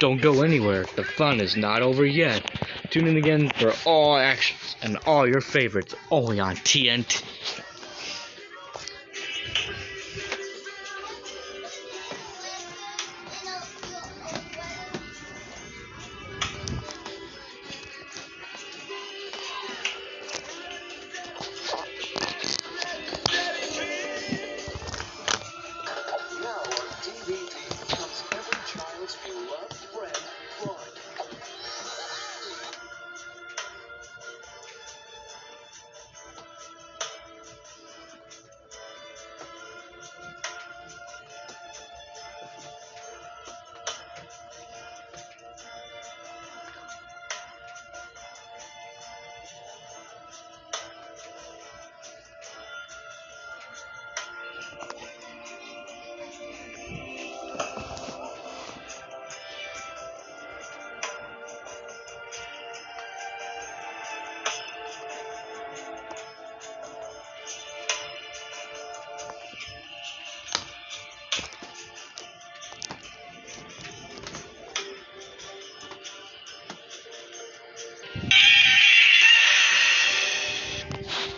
Don't go anywhere. The fun is not over yet. Tune in again for all actions and all your favorites only on TNT.